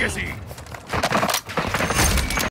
magazine!